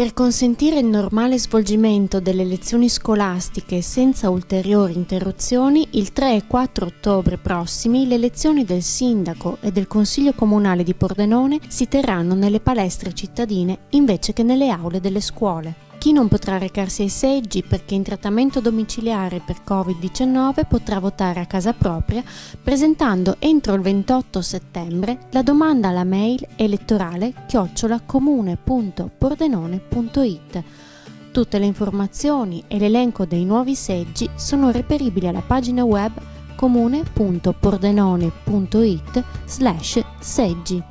Per consentire il normale svolgimento delle lezioni scolastiche senza ulteriori interruzioni, il 3 e 4 ottobre prossimi le lezioni del Sindaco e del Consiglio Comunale di Pordenone si terranno nelle palestre cittadine invece che nelle aule delle scuole. Chi non potrà recarsi ai seggi perché in trattamento domiciliare per Covid-19 potrà votare a casa propria presentando entro il 28 settembre la domanda alla mail elettorale chiocciolacomune.pordenone.it. Tutte le informazioni e l'elenco dei nuovi seggi sono reperibili alla pagina web comune.pordenone.it slash seggi.